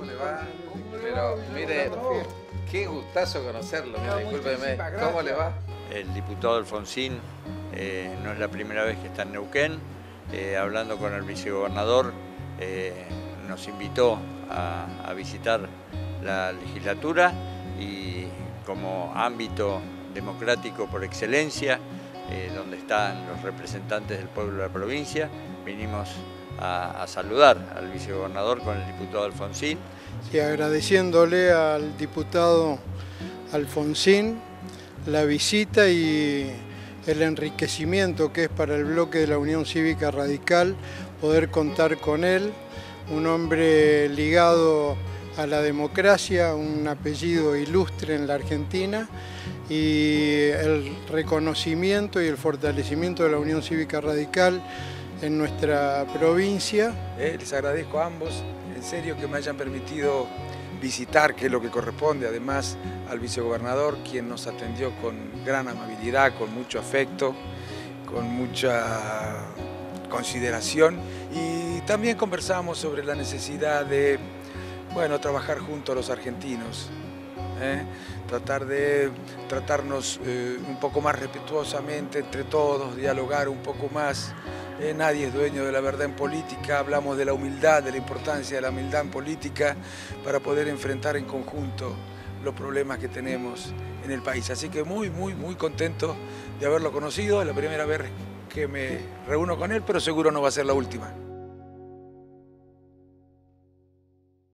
¿Cómo le va? Pero mire, qué gustazo conocerlo, mira, discúlpeme. ¿Cómo le va? El diputado Alfonsín eh, no es la primera vez que está en Neuquén, eh, hablando con el vicegobernador, eh, nos invitó a, a visitar la legislatura y como ámbito democrático por excelencia, eh, donde están los representantes del pueblo de la provincia. Vinimos a, a saludar al vicegobernador con el diputado Alfonsín. y agradeciéndole al diputado Alfonsín la visita y el enriquecimiento que es para el bloque de la Unión Cívica Radical poder contar con él, un hombre ligado a la democracia, un apellido ilustre en la Argentina y el reconocimiento y el fortalecimiento de la Unión Cívica Radical en nuestra provincia. Eh, les agradezco a ambos, en serio, que me hayan permitido visitar, que es lo que corresponde, además al vicegobernador, quien nos atendió con gran amabilidad, con mucho afecto, con mucha consideración y también conversamos sobre la necesidad de, bueno, trabajar junto a los argentinos, ¿eh? tratar de tratarnos eh, un poco más respetuosamente entre todos, dialogar un poco más. Eh, nadie es dueño de la verdad en política, hablamos de la humildad, de la importancia de la humildad en política para poder enfrentar en conjunto los problemas que tenemos en el país. Así que muy, muy, muy contento de haberlo conocido, es la primera vez que me reúno con él, pero seguro no va a ser la última.